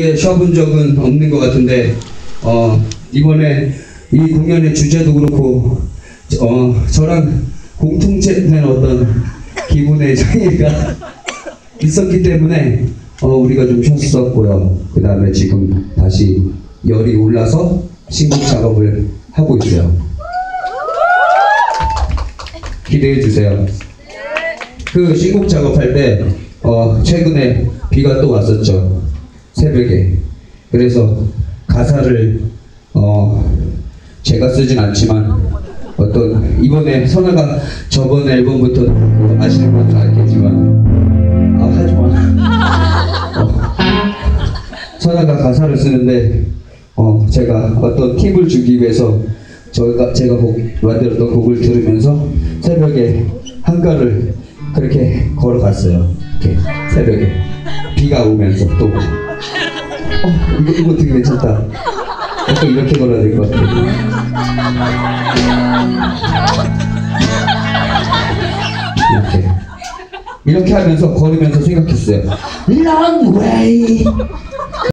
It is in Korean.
예, 쉬어본 적은 없는 것 같은데 어, 이번에 이 공연의 주제도 그렇고 어, 저랑 공통된 어떤 기분의 차이가 있었기 때문에 어, 우리가 좀 쉬었었고요. 그 다음에 지금 다시 열이 올라서 신곡 작업을 하고 있어요. 기대해 주세요. 그 신곡 작업할 때 어, 최근에 비가 또 왔었죠. 새벽에. 그래서 가사를 어, 제가 쓰진 않지만 어떤 이번에 선아가 저번 앨범부터 뭐 아시는 분들 알겠지만 아 하지마 어, 선아가 가사를 쓰는데 어, 제가 어떤 팁을 주기 위해서 저가 제가 곡, 만들었던 곡을 들으면서 새벽에 한가를 그렇게 걸어갔어요. 이렇게 새벽에 비가 오면서 또 어, 이거 이거 되게 괜찮다. 약간 이렇게 걸어야 될 것 같아요. 이렇게 이렇게 하면서 걸으면서 생각했어요. Way